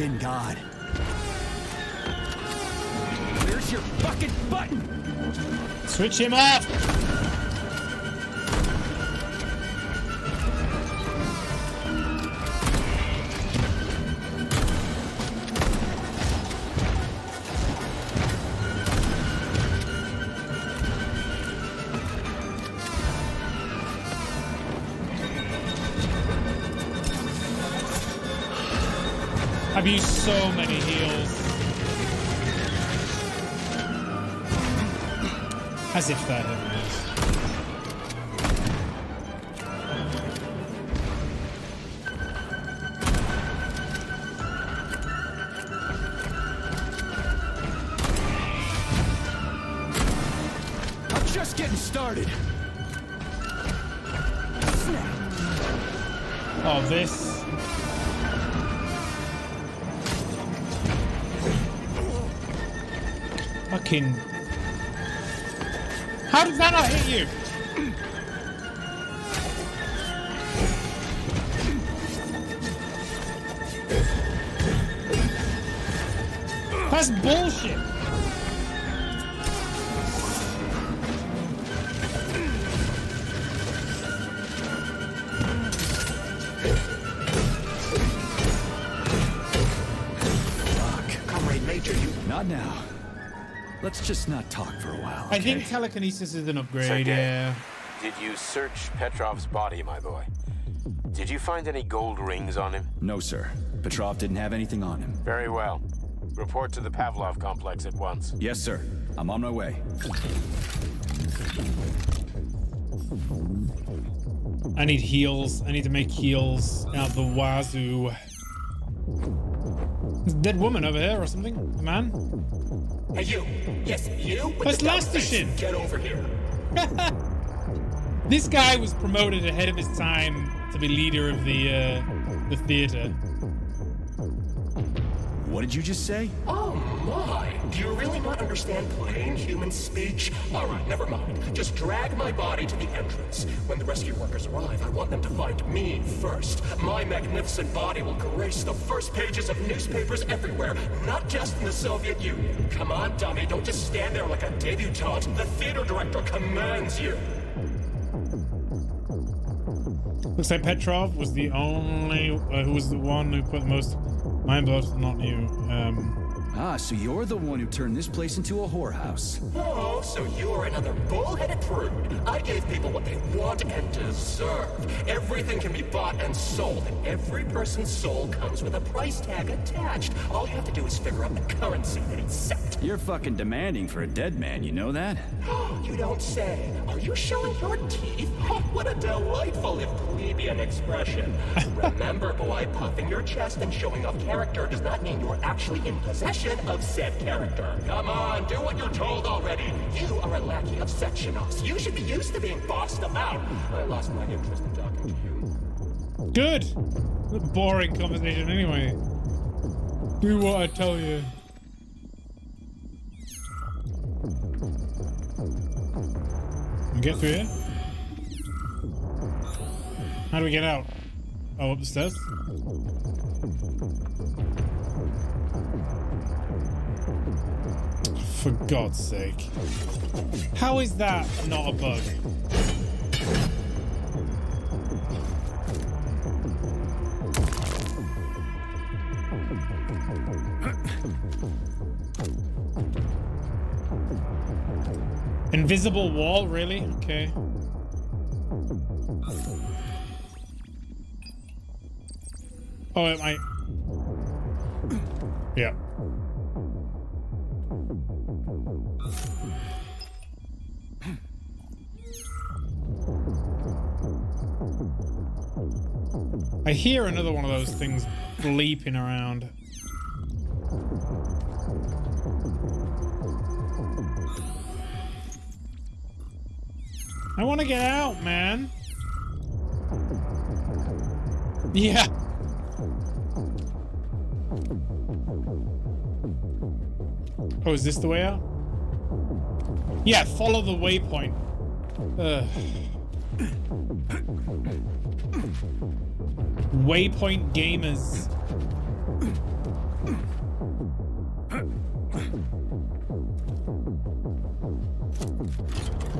fucking god. Where's your fucking button? Switch him off! So many heals. As if that ever is. I'm just getting started. Oh, this. How did that not hit you? That's bullshit. Let's just not talk for a while. I think telekinesis is an upgrade, Sergei. yeah. Did you search Petrov's body, my boy? Did you find any gold rings on him? No, sir. Petrov didn't have anything on him. Very well. Report to the Pavlov complex at once. Yes, sir. I'm on my way. I need heals. I need to make heals out the wazoo. There's a dead woman over here or something. A man? Hey, you. Yes, you. with That's the dumb face. Lastashin. Get over here. This guy was promoted ahead of his time to be leader of the uh, the theater. What did you just say? Oh my. Do you really not understand plain human speech? All right, never mind. Just drag my body to the entrance. When the rescue workers arrive, I want them to find me first. My magnificent body will grace the first pages of newspapers everywhere, not just in the Soviet Union. Come on, dummy. Don't just stand there like a debutante. The theater director commands you. Looks like Petrov was the only uh, who was the one who put the most mind blood, not you. Um, Ah, so you're the one who turned this place into a whorehouse. Oh, so you're another bullheaded prude. I gave people what they want and deserve. Everything can be bought and sold, and every person's soul comes with a price tag attached. All you have to do is figure out the currency they accept. You're fucking demanding for a dead man, you know that? You don't say. Are you showing your teeth? Oh, what a delightful if plebeian expression. Remember, boy, puffing your chest and showing off character does not mean you're actually in possession of said character. Come on, do what you're told already. You are a lackey of Sechenov's. You should be used to being bossed about. I lost my interest in talking to you. good. Boring conversation anyway. Do what I tell you. Get through here? How do we get out? Oh, up the stairs? For God's sake. How is that not a bug? Invisible wall, really? Okay. Oh, it might. Yeah. I hear another one of those things bleeping around. I want to get out, man. Yeah. Oh, is this the way out? Yeah, follow the waypoint. Ugh. Waypoint gamers.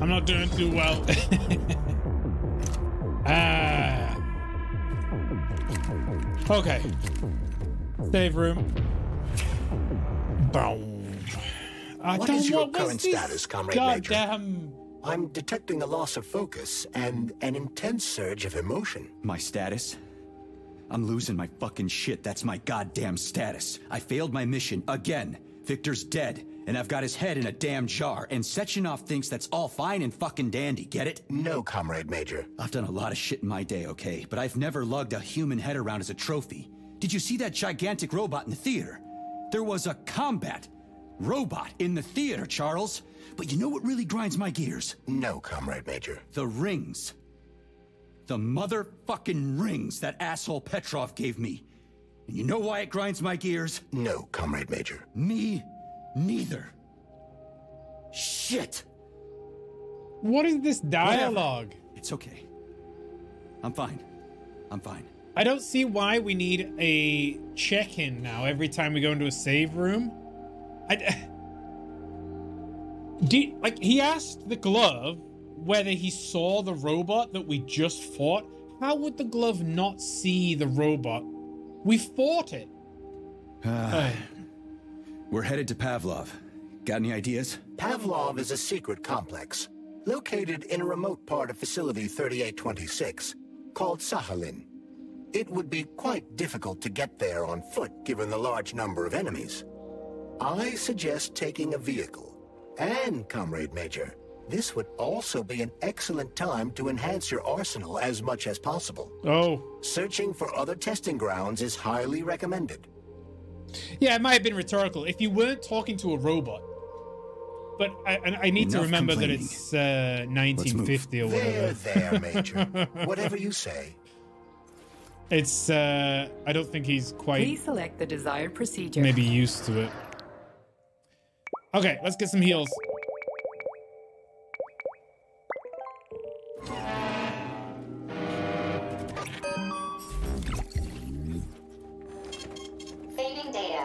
I'm not doing too well. ah. Okay. Save room. Boom. I What don't is your current this status, Comrade Major? Goddamn. I'm detecting a loss of focus and an intense surge of emotion. My status? I'm losing my fucking shit. That's my goddamn status. I failed my mission again. Victor's dead, and I've got his head in a damn jar, and Sechenov thinks that's all fine and fucking dandy, get it? No, Comrade Major. I've done a lot of shit in my day, okay? But I've never lugged a human head around as a trophy. Did you see that gigantic robot in the theater? There was a combat robot in the theater, Charles. But you know what really grinds my gears? No, Comrade Major. The rings. The motherfucking rings that asshole Petrov gave me. And you know why it grinds my gears? No, Comrade Major. Me neither. Shit. What is this dialogue? It's okay. I'm fine. I'm fine. I don't see why we need a check-in now every time we go into a save room. I, do, like he asked the glove whether he saw the robot that we just fought. How would the glove not see the robot? We fought it. Ay. We're headed to Pavlov. Got any ideas? Pavlov is a secret complex located in a remote part of Facility 3826 called Sakhalin. It would be quite difficult to get there on foot given the large number of enemies. I suggest taking a vehicle. And, Comrade Major, this would also be an excellent time to enhance your arsenal as much as possible. oh, Searching for other testing grounds is highly recommended. yeah, it might have been rhetorical if you weren't talking to a robot. But I, I I need to remember that it's uh, 1950 or whatever. There, whatever. there, Major. Whatever you say. It's uh, I don't think he's quite Please select the desired procedure. maybe used to it. Okay, let's get some heals. Saving data.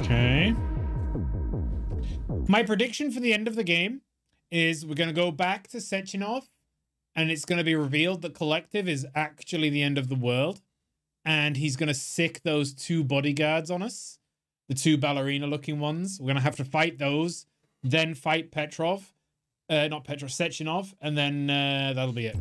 Okay. My prediction for the end of the game is we're going to go back to Sechenov and it's going to be revealed that Collective is actually the end of the world and he's going to sick those two bodyguards on us, the two ballerina looking ones. We're going to have to fight those, then fight Petrov, uh, not Petrov, Sechenov, and then uh, that'll be it.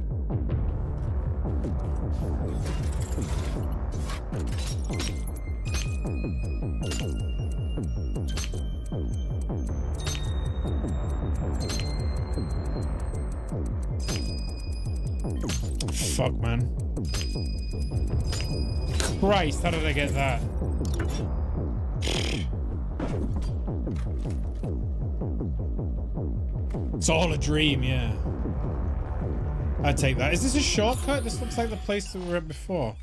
Fuck, man. Christ, how did I get that? It's all a dream, yeah. I'd take that. Is this a shortcut? This looks like the place that we were at before.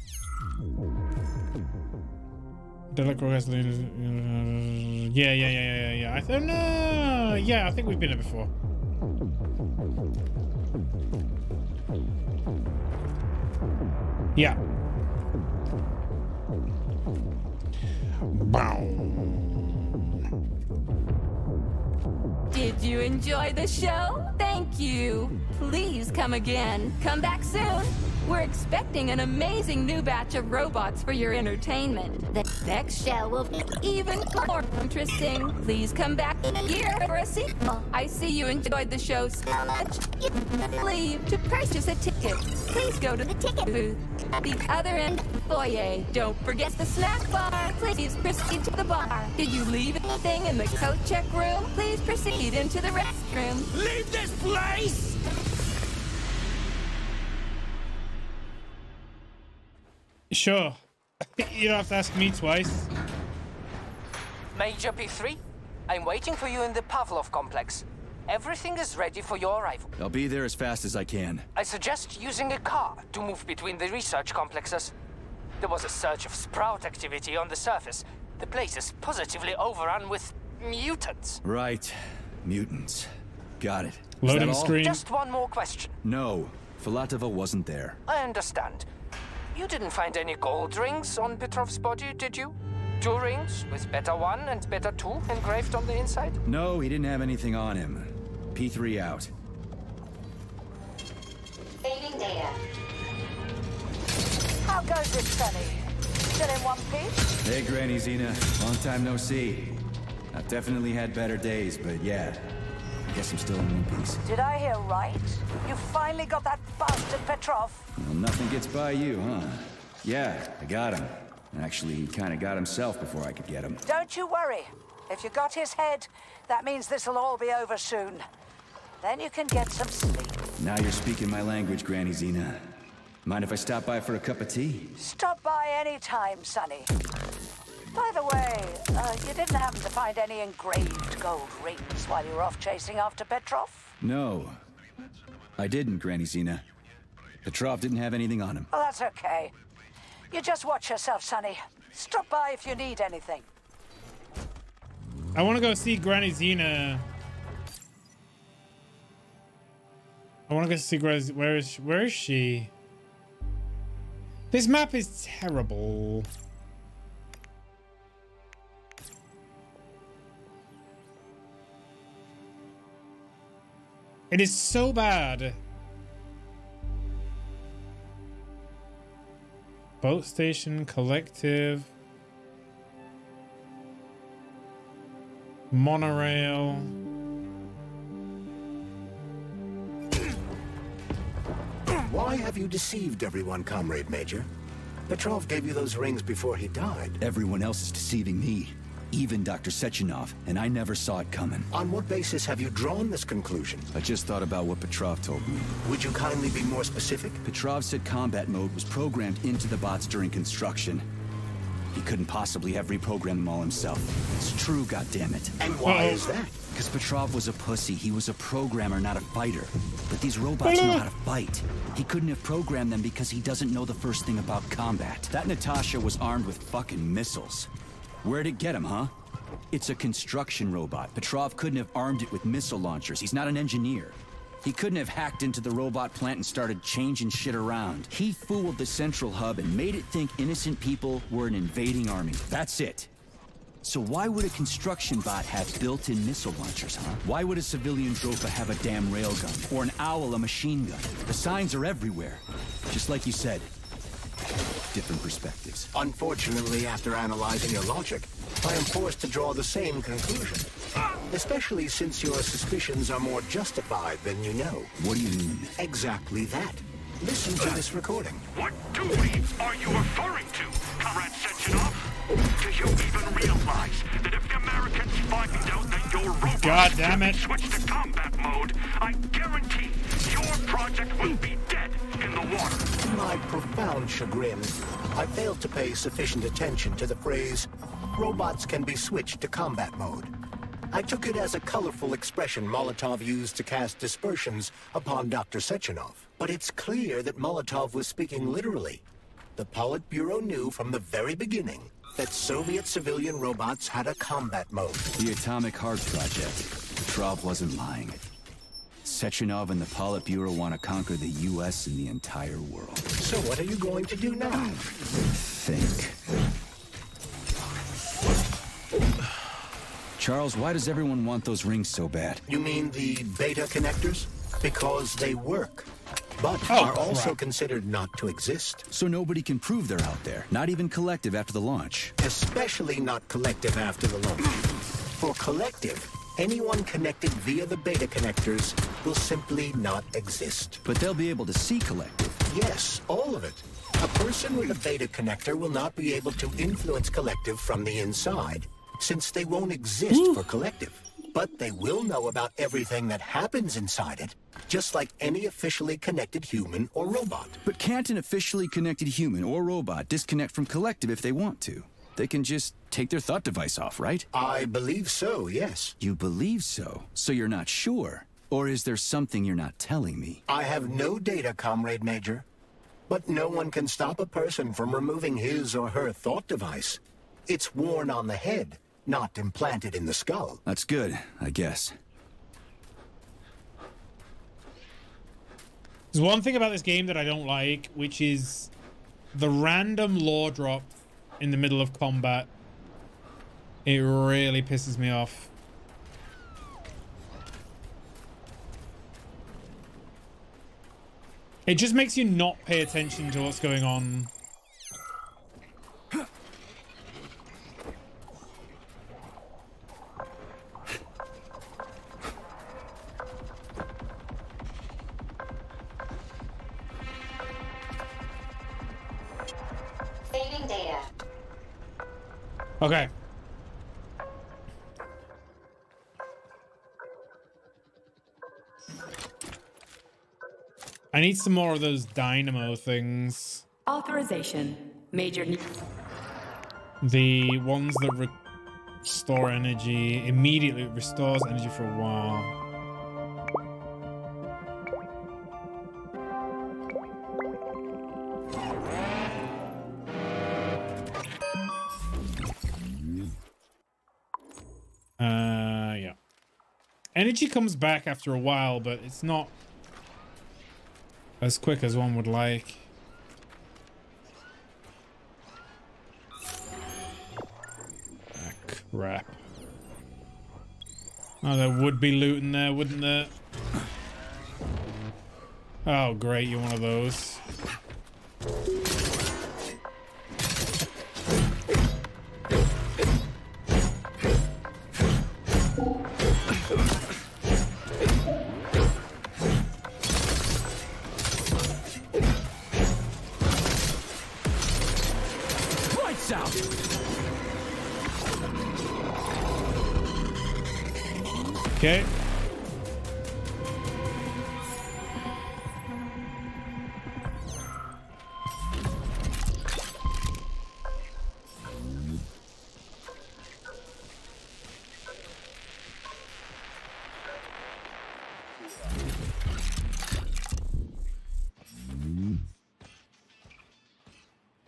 Yeah, yeah, yeah, yeah, yeah. I no, yeah, I think we've been here before. Yeah. Did you enjoy the show? Thank you. Please come again. Come back soon. We're expecting an amazing new batch of robots for your entertainment. The next show will be even more interesting. Please come back here for a sequel. I see you enjoyed the show so much. Leave to purchase a ticket. Please go to the ticket booth at the other end of the foyer. Don't forget the snack bar. Please proceed to the bar. Did you leave anything in the coat check room? Please proceed into the restroom. Leave this place! Sure. you don't have to ask me twice. Major P3, I'm waiting for you in the Pavlov complex. Everything is ready for your arrival. I'll be there as fast as I can. I suggest using a car to move between the research complexes. There was a surge of sprout activity on the surface. The place is positively overrun with mutants. Right. Mutants. Got it. Loading screen. Just one more question. No. Filatova wasn't there. I understand. You didn't find any gold rings on Petrov's body, did you? Two rings with Beta 1 and Beta 2 engraved on the inside? No, he didn't have anything on him. P3 out. Saving data. How goes it, Sonny? Still in one piece? Hey, Granny Zina. Long time no see. I've definitely had better days, but yeah. I guess I'm still in one piece. Did I hear right? You finally got that bastard Petrov? Well, nothing gets by you, huh? Yeah, I got him. Actually, he kind of got himself before I could get him. Don't you worry. If you got his head, that means this'll all be over soon. Then you can get some sleep. Now you're speaking my language, Granny Zina. Mind if I stop by for a cup of tea? Stop by any time, Sonny. By the way, uh, you didn't happen to find any engraved gold rings while you were off chasing after Petrov? No. I didn't, Granny Zina. Petrov didn't have anything on him. Well, that's okay. You just watch yourself, Sonny. Stop by if you need anything. I want to go see Granny Zina. I want to go see. Where is she? Where is she? This map is terrible. It is so bad. Boat station, collective. Monorail. Why have you deceived everyone, Comrade Major? Petrov gave you those rings before he died. Everyone else is deceiving me. Even Dr. Sechenov, and I never saw it coming. On what basis have you drawn this conclusion? I just thought about what Petrov told me. Would you kindly be more specific? Petrov said combat mode was programmed into the bots during construction. He couldn't possibly have reprogrammed them all himself. It's true, goddammit. And why is that? Because Petrov was a pussy. He was a programmer, not a fighter. But these robots know how to fight. He couldn't have programmed them because he doesn't know the first thing about combat. That Natasha was armed with fucking missiles. Where'd it get him, huh? It's a construction robot. Petrov couldn't have armed it with missile launchers. He's not an engineer. He couldn't have hacked into the robot plant and started changing shit around. He fooled the central hub and made it think innocent people were an invading army. That's it. So why would a construction bot have built-in missile launchers, huh? Why would a civilian Dropa have a damn railgun? Or an owl a machine gun? The signs are everywhere. Just like you said. Different perspectives. Unfortunately, after analyzing your logic, I am forced to draw the same conclusion. Especially since your suspicions are more justified than you know. What do you mean? Exactly that. Listen to this recording. What Dewey are you referring to, Comrade Sechenov? Do you even realize that if the Americans find out that your robots God damn it. switch to combat mode, I guarantee your project will be dead in the water. To my profound chagrin, I failed to pay sufficient attention to the phrase, robots can be switched to combat mode. I took it as a colorful expression Molotov used to cast dispersions upon Dr. Sechenov. But it's clear that Molotov was speaking literally. The Politburo knew from the very beginning that Soviet civilian robots had a combat mode. The Atomic Heart Project. Petrov wasn't lying. Sechenov and the Politburo want to conquer the U.S. and the entire world. So what are you going to do now? Think. Charles, why does everyone want those rings so bad? You mean the beta connectors? Because they work, but Oh, are also crap. considered not to exist. So nobody can prove they're out there, not even collective after the launch. Especially not collective after the launch. For collective, anyone connected via the beta connectors will simply not exist. But they'll be able to see collective. Yes, all of it. A person with a beta connector will not be able to influence collective from the inside, since they won't exist for collective. But they will know about everything that happens inside it, just like any officially connected human or robot. But can't an officially connected human or robot disconnect from collective if they want to? They can just take their thought device off, right? I believe so, yes. You believe so, so you're not sure. Or is there something you're not telling me? I have no data, Comrade Major. But no one can stop a person from removing his or her thought device. It's worn on the head, not implanted in the skull. That's good, I guess. There's one thing about this game that I don't like, which is the random lore drop in the middle of combat. It really pisses me off. It just makes you not pay attention to what's going on. I need some more of those dynamo things. Authorization. Major. The ones that restore energy immediately restores energy for a while. Uh, yeah. Energy comes back after a while, but it's not as quick as one would like. Ah, crap. Oh, there would be loot in there, wouldn't there? Oh, great, you're one of those.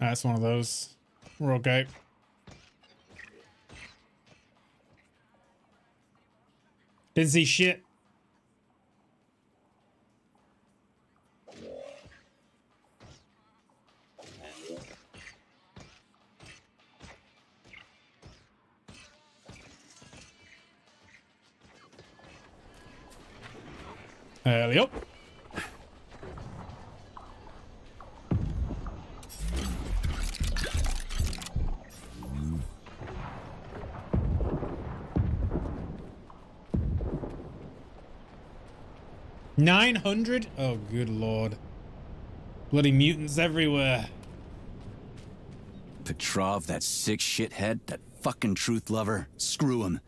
That's one of those. We're okay. See shit. 900? Oh, good lord. Bloody mutants everywhere. Petrov, that sick shithead, that fucking truth lover. Screw him.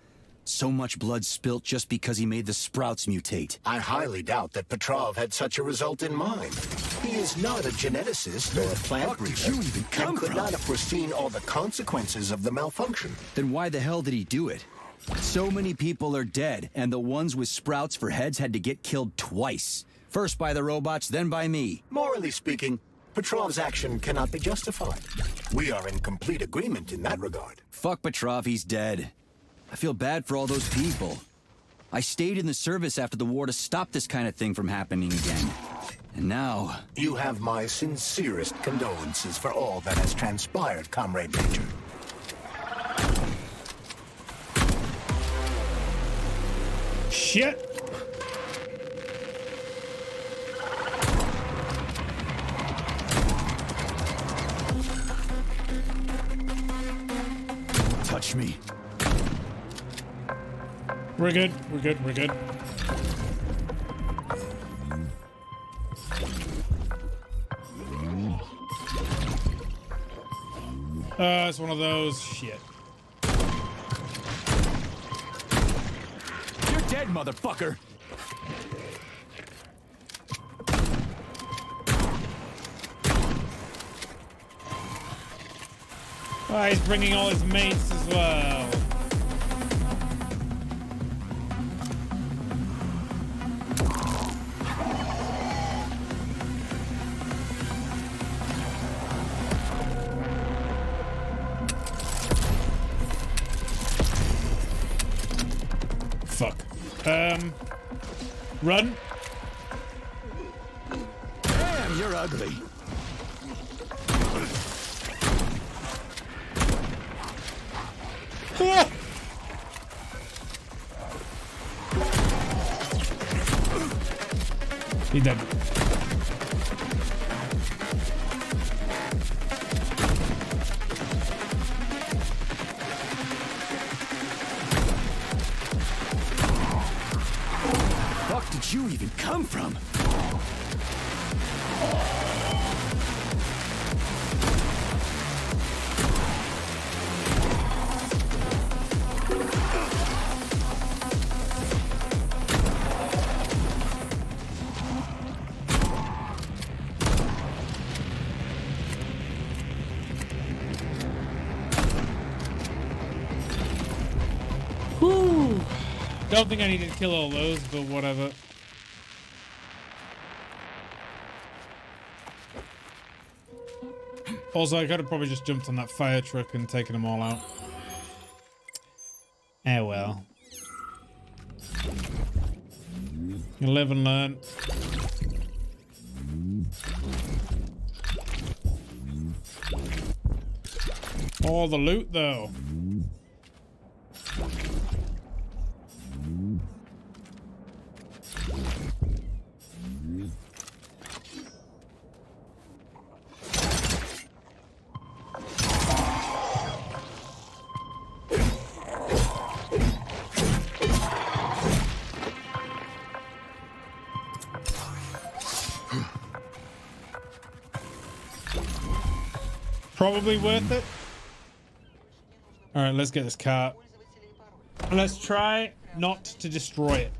So much blood spilt just because he made the sprouts mutate. I highly doubt that Petrov had such a result in mind. He is not a geneticist nor a plant breeder, you even come and could from? not have foreseen all the consequences of the malfunction. Then why the hell did he do it? So many people are dead, and the ones with sprouts for heads had to get killed twice. First by the robots, then by me. Morally speaking, Petrov's action cannot be justified. We are in complete agreement in that regard. Fuck Petrov, he's dead. I feel bad for all those people. I stayed in the service after the war to stop this kind of thing from happening again. And now, You have my sincerest condolences for all that has transpired, Comrade Major. Shit. touch me. We're good. We're good. We're good. Uh, it's one of those. Shit. Dead, motherfucker. Oh, he's bringing all his mates as well. Fuck. Um, run. Damn, you're ugly. He dead. I don't think I need to kill all those, but whatever. Also, I could have probably just jumped on that fire truck and taken them all out. Eh well. You live and learn. All the loot, though. Probably worth it. All right, let's get this car. Let's try not to destroy it.